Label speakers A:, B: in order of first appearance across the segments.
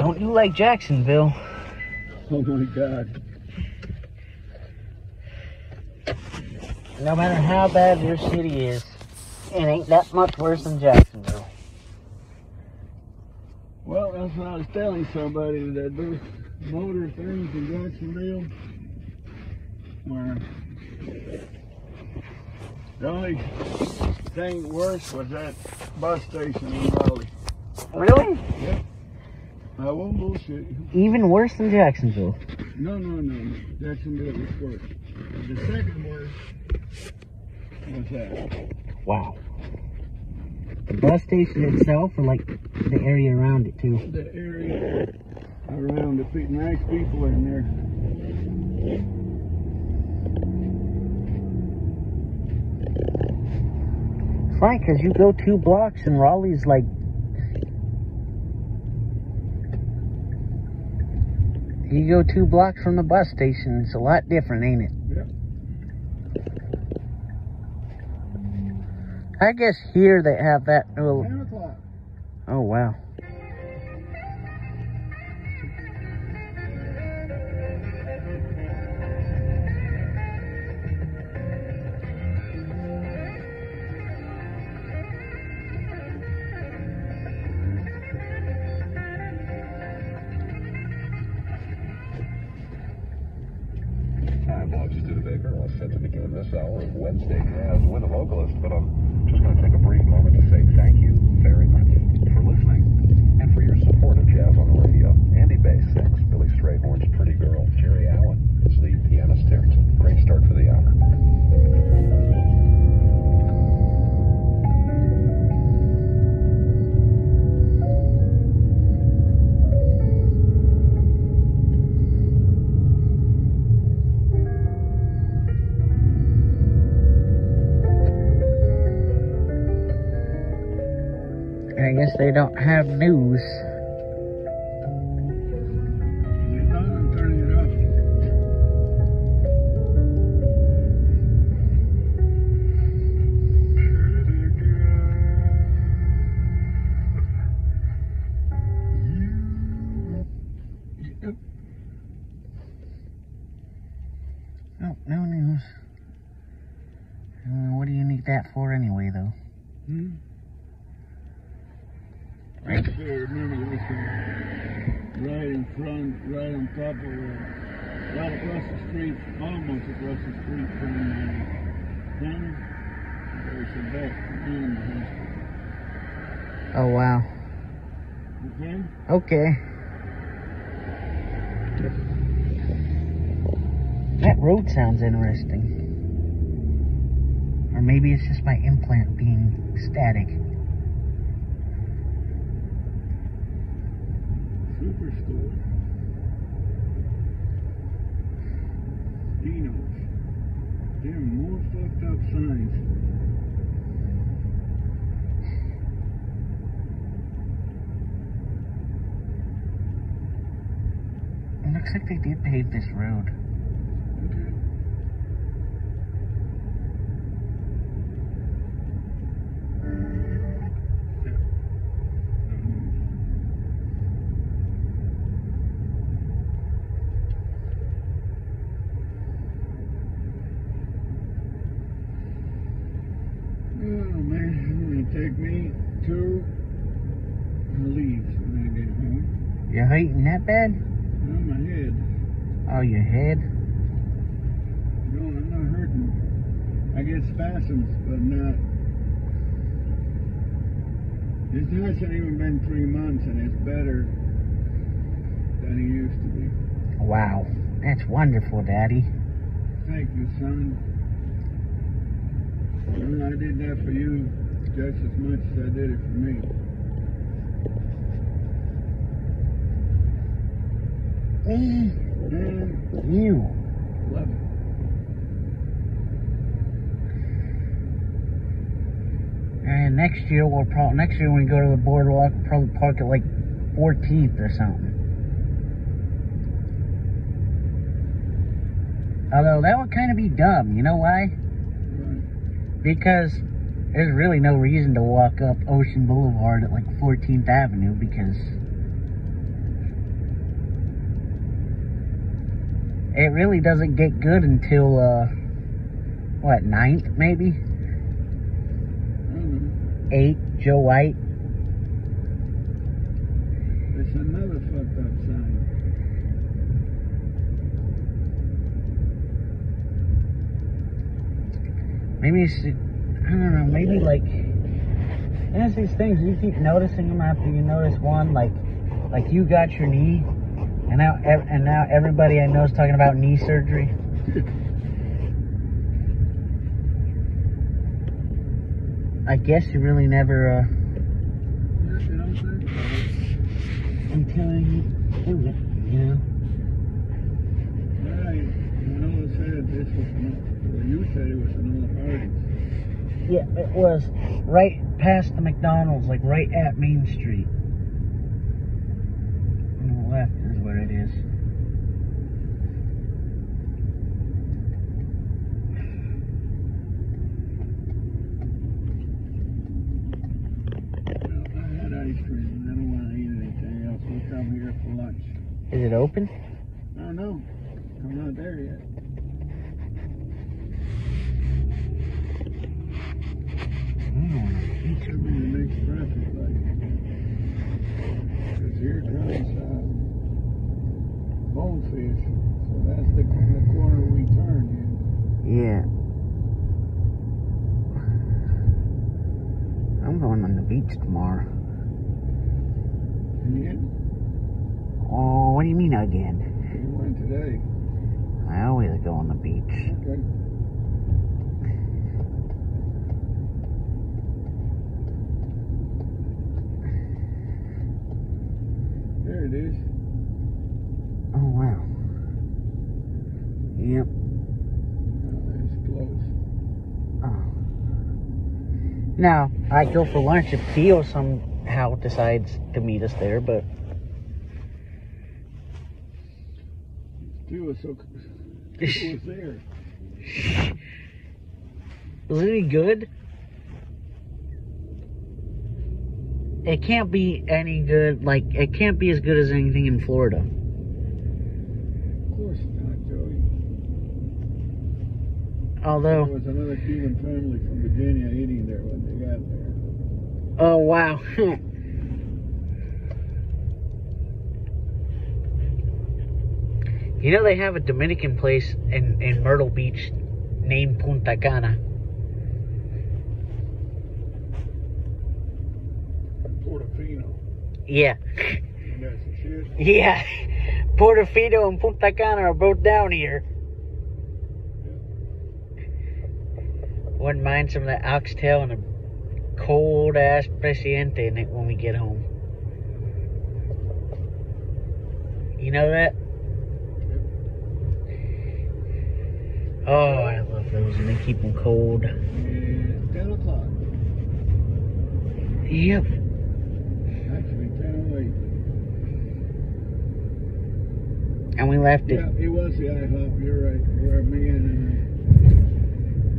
A: Don't you like Jacksonville?
B: Oh my God.
A: No matter how bad your city is, it ain't that much worse than Jacksonville.
B: Well, that's what I was telling somebody that those motor things in Jacksonville were the only thing worse was that bus station in Raleigh.
A: Really?
B: I won't bullshit you.
A: Even worse than Jacksonville.
B: No, no, no. Jacksonville was worse. The second worst was that.
A: Wow. The bus station itself, or like the area around it too?
B: The area around the pe- nice people in there.
A: Funny, because you go two blocks and Raleigh's like. You go two blocks from the bus station, it's a lot different, ain't it?
B: Yeah.
A: I guess here they have that little.
B: 10 o'clock.
A: Oh, wow. They don't have news. No, no news. Uh, what do you need that for anyway, though?
B: Hmm?
A: Right.
B: I still remember this one. Right in front, right on top of, uh, right across the street, almost across the street from uh, Tanner. There's a vet animal hospital.
A: Oh, wow.
B: Okay?
A: Okay. That road sounds interesting. Or maybe it's just my implant being static.
B: Superstore. Dino's. There are more fucked up signs.
A: It looks like they did pave this road.
B: Okay. Take me two leaves when I get home.
A: You're hurting that bad?
B: On my head.
A: Oh, your head?
B: No, I'm not hurting. I get spasms, but not. It hasn't even been three months, and it's better than it used to be.
A: Wow. That's wonderful, Daddy.
B: Thank you, son. Well, I did that for you just as much as I did it for me. And
A: You.
B: love it.
A: And next year we'll probably next year when we go to the boardwalk, probably park at like 14th or something. Although that would kind of be dumb, you know why? Because there's really no reason to walk up Ocean Boulevard at like 14th Avenue because it really doesn't get good until uh what 9th maybe?
B: Mm-hmm.
A: 8 Joe White.
B: It's another fucked up sign.
A: Maybe you should I don't know. Maybe like there's these things you keep noticing them after you notice one. Like like you got your knee, and now ev- and now everybody I know is talking about knee surgery. I guess you really never. Uh,
B: You know what I'm
A: until you do it, you know.
B: Right. Manola said this was an, well, you said it was an old Hardee's.
A: Yeah, it was right past the McDonald's, like right at Main Street. On the left is where it is.
B: I had ice cream. I don't want to eat anything else. We'll come here for lunch.
A: Is it open?
B: I don't know. I'm not there yet.
A: Mm,
B: Should be the next traffic light. Because here comes uh, Bonefish. So that's the, the corner we turn in.
A: yeah. I'm going on the beach tomorrow.
B: Again?
A: Oh, what do you mean again?
B: We went today.
A: I always go on the beach.
B: Okay. There it is.
A: Oh, wow. Yep.
B: Oh, it's close.
A: Oh. Now, I go for lunch if Theo somehow decides to meet us there, but
B: It was so. Was there.
A: is it any good? It can't be any good, like, it can't be as good as anything in Florida.
B: Of course not, Joey.
A: Although,
B: There was another Cuban family from Virginia eating there when they got there.
A: oh, wow. you know, they have a Dominican place in, in Myrtle Beach named Punta Cana.
B: Portofino.
A: Yeah.
B: And that's the.
A: Yeah. Portofino and Punta Cana are both down here. Wouldn't mind some of that oxtail and a cold ass presidente in it when we get home. You know that? Oh, I love those, and they keep them cold.
B: 10 o'clock.
A: Yep.
B: Actually, 10
A: And we left it.
B: Yeah, it was the IHOP. You're right. Where me and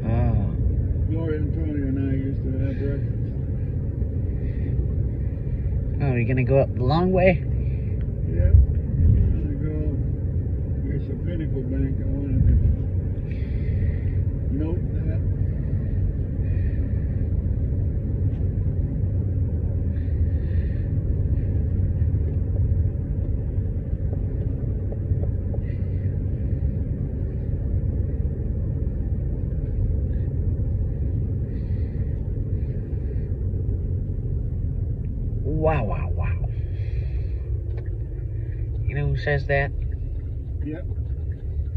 A: Oh.
B: uh, Gloria Antonio and I used to have breakfast.
A: Oh, you're gonna go up the long way?
B: Yep. I'm gonna go. There's a Pinnacle Bank. I wanted to note that.
A: Wow, wow, wow. You know who says that?
B: Yep.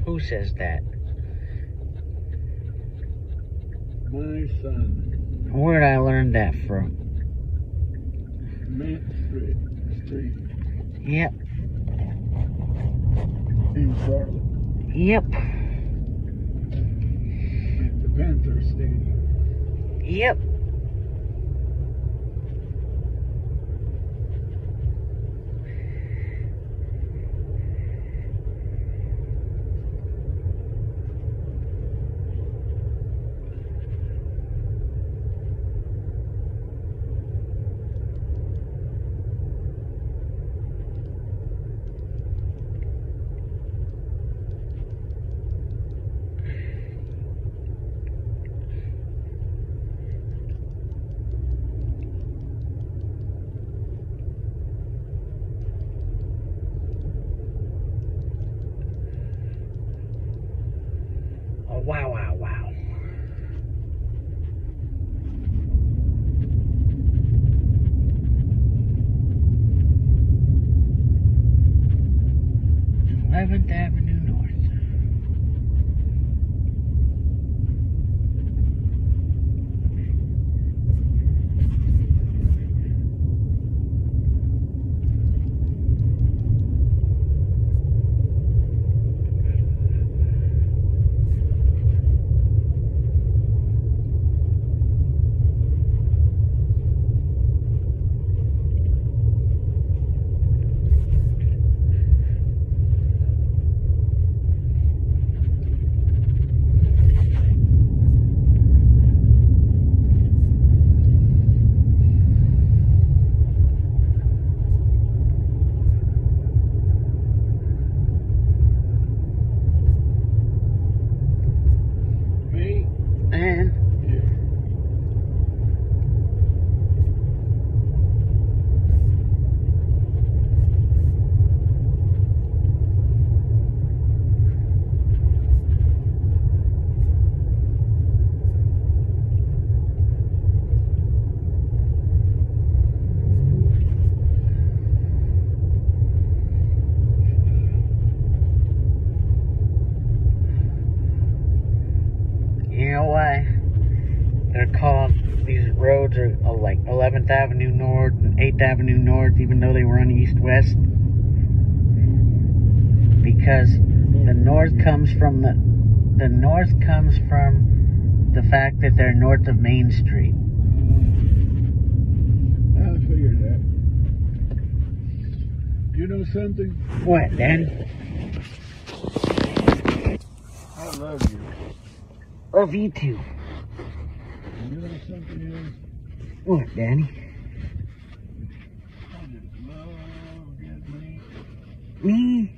A: Who says that?
B: My son.
A: Where'd I learn that from?
B: Main Street. Street
A: Yep,
B: in Charlotte.
A: yep,
B: At the Panther Stadium.
A: yep. 7th Avenue North, 8th Avenue North, even though they were on east-west. Because the north comes from the, the north comes from the fact that they're north of Main Street.
B: I figured that. You know something?
A: What, Dan?
B: I love you.
A: Oh, love you too.
B: You know something else?
A: What,
B: Danny? Me.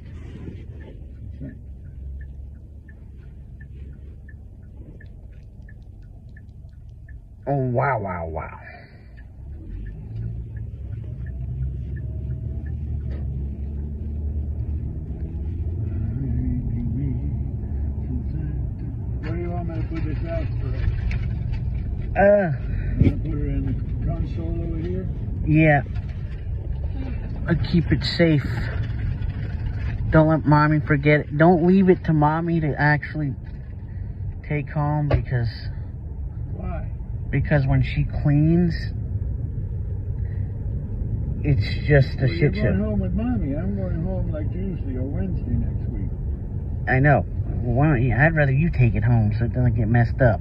A: Oh wow wow wow. Uh
B: You want to put her in the console over here?
A: yeah. I keep it safe. Don't let mommy forget it. Don't leave it to mommy to actually take home because
B: Why?
A: because when she cleans it's just a
B: Well,
A: shit
B: going
A: show.
B: home with mommy. I'm going home like Tuesday or Wednesday next week.
A: I know. Why don't you, I'd rather you take it home so it doesn't get messed up.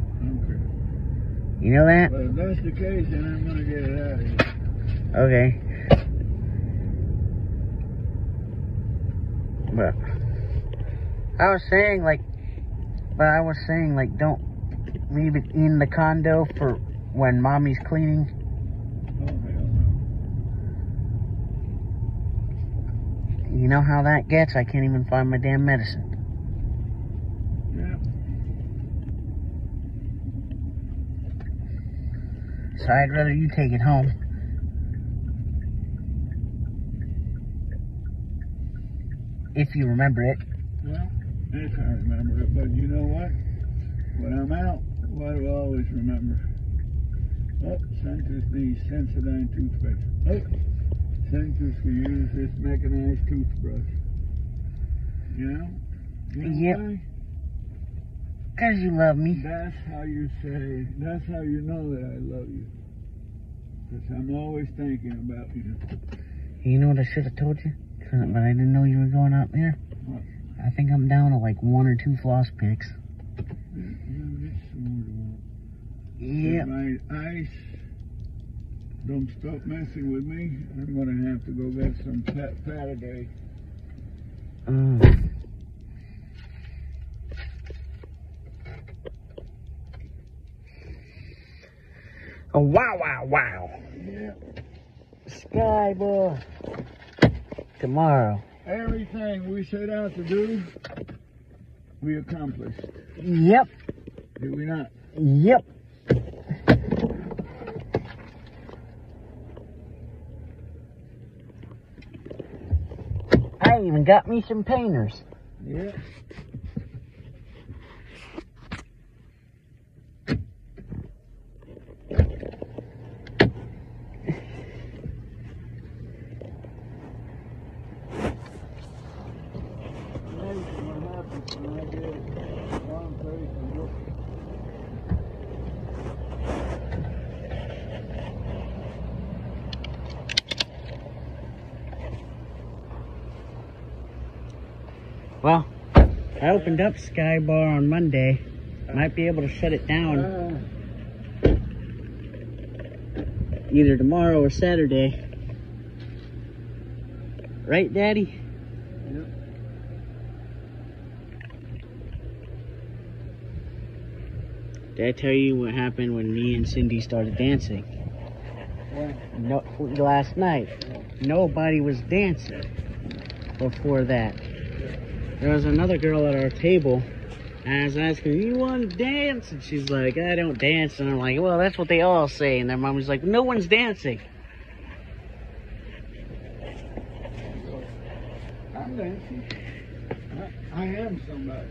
A: You know that?
B: But if that's the case, then I'm to get it out of here.
A: Okay. But I was saying like but I was saying like don't leave it in the condo for when mommy's cleaning.
B: Oh.
A: You know how that gets? I can't even find my damn medicine.
B: Yeah.
A: So I'd rather you take it home. If you remember it.
B: Well, if I remember it, but you know what? When I'm out, what do I always remember? Oh, Sanctus the Sensodyne toothpaste. Oh, Sanctus we use this mechanized toothbrush. You know? You know
A: Yep.
B: why?
A: Because you love me.
B: That's how you say, that's how you know that I love you. Because I'm always thinking about you.
A: You know what I should have told you? But I didn't know you were going out there.
B: What?
A: I think I'm down to like one or two floss picks.
B: You know, just some more to want.
A: Yep.
B: If my eyes don't stop messing with me, I'm gonna have to go get some pat Pataday.
A: Mm. Oh, wow, wow, wow.
B: Yeah.
A: Sky boy. Tomorrow.
B: Everything we set out to do, we accomplished.
A: Yep.
B: Did we not?
A: Yep. I even got me some painters.
B: Yeah.
A: I opened up Sky Bar on Monday. Might be able to shut it down either tomorrow or Saturday. Right, Daddy?
B: yep.
A: Did I tell you what happened when me and Cindy started dancing?
B: When?
A: No, last night. Nobody was dancing before that. There was another girl at our table, and I was asking, "You want to dance?" And she's like, "I don't dance." And I'm like, "Well, that's what they all say." And their mom was like, "No one's dancing."
B: I'm dancing. I, I am somebody.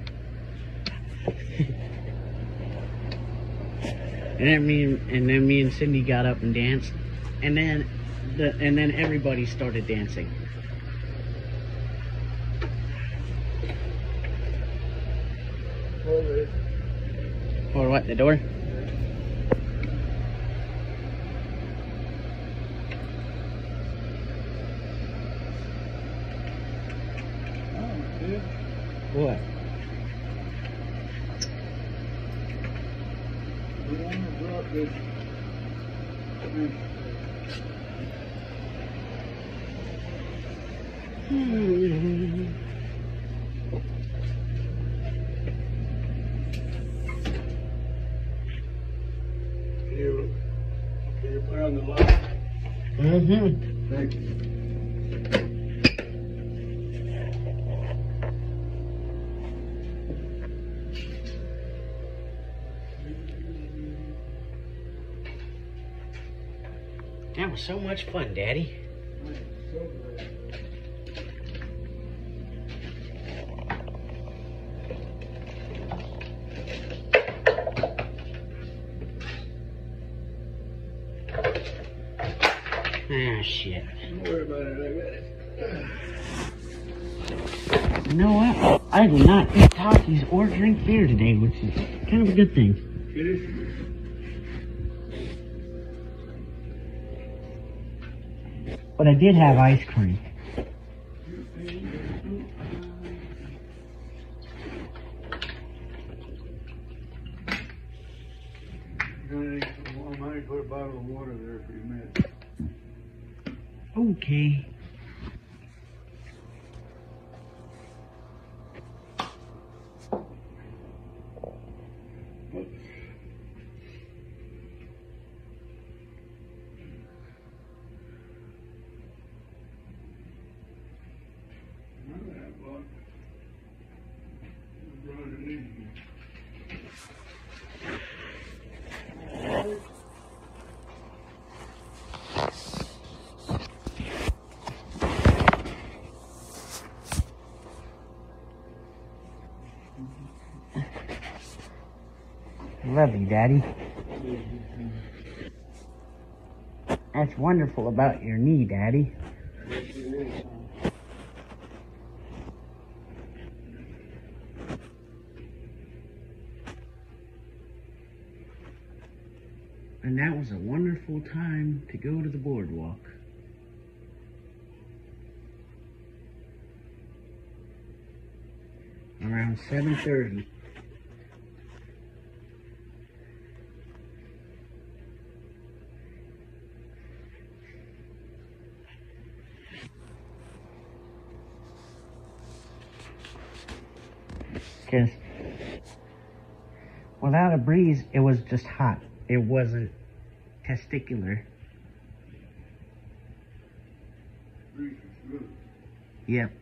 A: And then me and, and then me and Cindy got up and danced, and then the and then everybody started dancing.
B: Hold it.
A: What? The door? What?
B: We want to drop this. this Can you, can you put on the light? Thank you.
A: That was so much fun, Daddy. Ah, shit.
B: Don't worry about it. I got it.
A: You know what? I did not eat Takis or drink beer today, which is kind of a good thing.
B: It is.
A: But I did have ice cream. Okay.
B: None of that, but I brought it in here.
A: Love you, Daddy. That's wonderful about your knee, Daddy. And that was a wonderful time to go to the boardwalk. Around 7.30. Because without a breeze, it was just hot. It wasn't testicular. Yep.